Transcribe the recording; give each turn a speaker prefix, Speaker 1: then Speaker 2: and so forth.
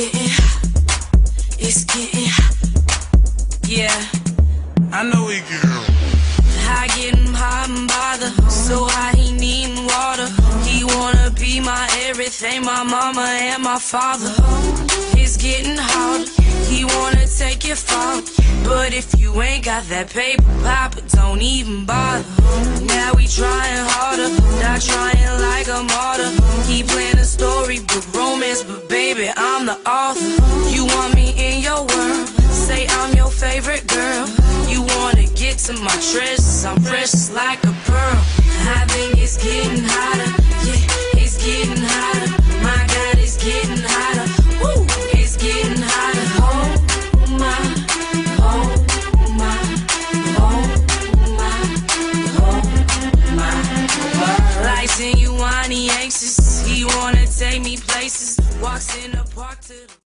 Speaker 1: getting hot. It's getting hot. Yeah. I know it, girl.
Speaker 2: I get him hot and bothered. So hot he needin' water. He wanna be my everything, my mama and my father. It's getting hot. He wanna take your fault. But if you ain't got that paper, pop, don't even bother. Now we trying harder, not trying like a martyr. He playing a story, but romance, but baby the author. You want me in your world? Say I'm your favorite girl. You wanna get to my treasures? I'm precious like a pearl. I think it's getting hotter. Yeah, it's getting hotter. My God, it's getting hotter. Woo, it's getting hotter. Oh my, oh my, oh my, oh my. Like Ginuwine, he anxious. He wanna take me places. Walks in the park to